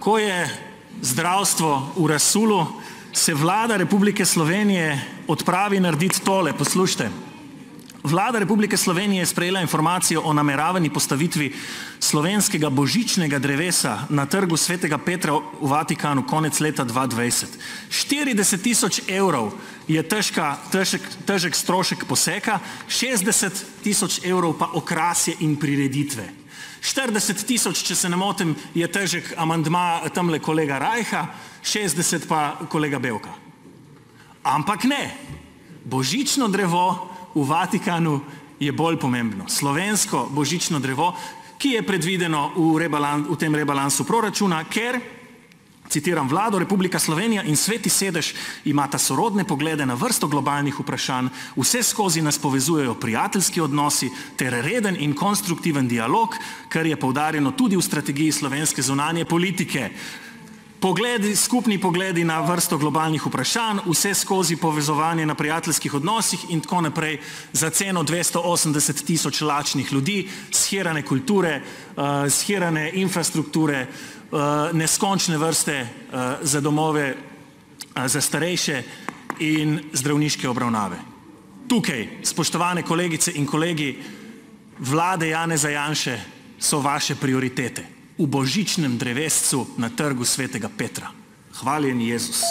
ko je zdravstvo v razsulu, se Vlada Republike Slovenije odpravi narediti tole, poslušajte. Vlada Republike Slovenije je sprejela informacijo o nameravani postavitvi slovenskega božičnega drevesa na Trgu svetega Petra v Vatikanu konec leta dva dvajset. Štirideset tisoč evrov je težka težek težek strošek poseka, šestdeset tisoč evrov pa okrasje in prireditve. Štirideset tisoč, če se ne motim, je težek amandma tamle kolega Rajha, šestdeset pa kolega Bevka. Ampak ne, božično drevo v Vatikanu je bolj pomembno. Slovensko božično drevo, ki je predvideno v v tem rebalansu proračuna, ker, citiram vlado: "Republika Slovenija in Sveti sedež imata sorodne poglede na vrsto globalnih vprašanj, vseskozi nas povezujejo prijateljski odnosi ter reden in konstruktiven dialog, kar je poudarjeno tudi v strategiji slovenske zunanje politike." Pogledi, skupni pogledi na vrsto globalnih vprašanj, vseskozi povezovanje na prijateljskih odnosih in tako naprej za ceno dvesto osemdeset tisoč lačnih ljudi, shirane kulture, shirane infrastrukture, neskončne vrste za domove za starejše in zdravniške obravnave. Tukaj, spoštovane kolegice in kolegi vlade Janeza Janše, so vaše prioritete v božičnem drevescu na Trgu svetega Petra. Hvaljen Jezus.